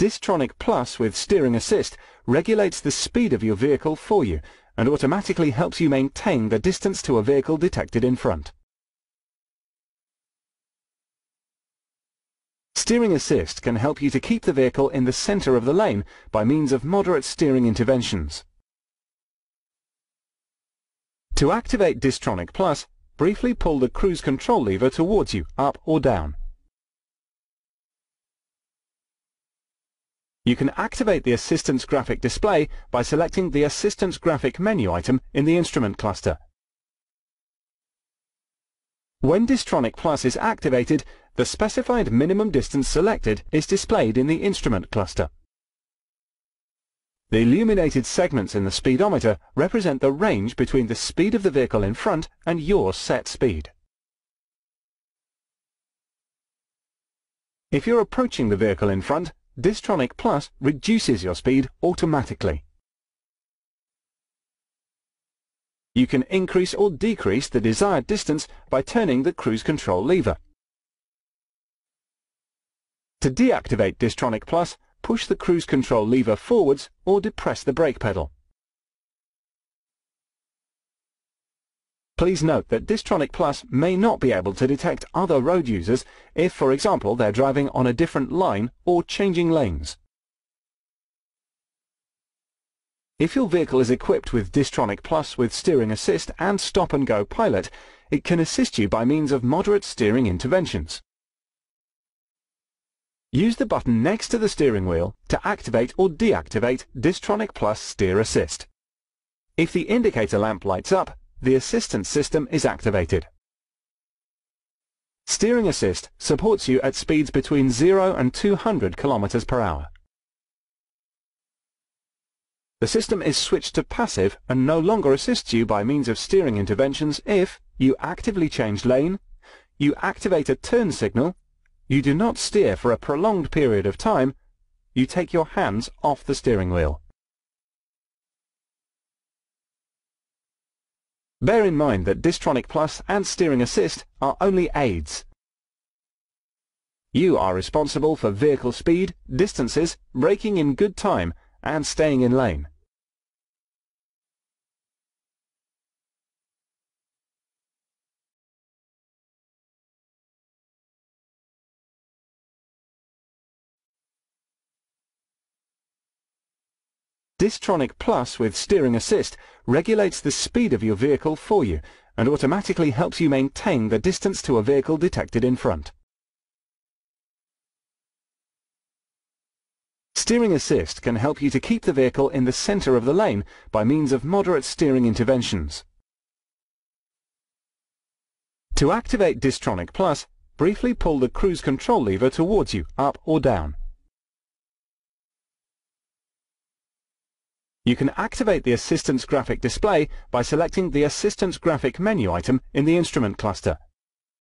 Distronic Plus with Steering Assist regulates the speed of your vehicle for you and automatically helps you maintain the distance to a vehicle detected in front. Steering Assist can help you to keep the vehicle in the centre of the lane by means of moderate steering interventions. To activate Distronic Plus, briefly pull the cruise control lever towards you, up or down. You can activate the Assistance Graphic display by selecting the Assistance Graphic menu item in the Instrument cluster. When Distronic Plus is activated, the specified minimum distance selected is displayed in the Instrument cluster. The illuminated segments in the speedometer represent the range between the speed of the vehicle in front and your set speed. If you're approaching the vehicle in front, Distronic Plus reduces your speed automatically. You can increase or decrease the desired distance by turning the cruise control lever. To deactivate Distronic Plus, push the cruise control lever forwards or depress the brake pedal. Please note that Distronic Plus may not be able to detect other road users if, for example, they're driving on a different line or changing lanes. If your vehicle is equipped with Distronic Plus with steering assist and stop-and-go pilot, it can assist you by means of moderate steering interventions. Use the button next to the steering wheel to activate or deactivate Distronic Plus Steer Assist. If the indicator lamp lights up, the assistance system is activated. Steering Assist supports you at speeds between 0 and 200 km per hour. The system is switched to passive and no longer assists you by means of steering interventions if you actively change lane, you activate a turn signal, you do not steer for a prolonged period of time, you take your hands off the steering wheel. Bear in mind that Distronic Plus and Steering Assist are only aids. You are responsible for vehicle speed, distances, braking in good time and staying in lane. Distronic Plus with Steering Assist regulates the speed of your vehicle for you and automatically helps you maintain the distance to a vehicle detected in front. Steering Assist can help you to keep the vehicle in the centre of the lane by means of moderate steering interventions. To activate Distronic Plus, briefly pull the cruise control lever towards you, up or down. You can activate the Assistance Graphic display by selecting the Assistance Graphic menu item in the Instrument cluster.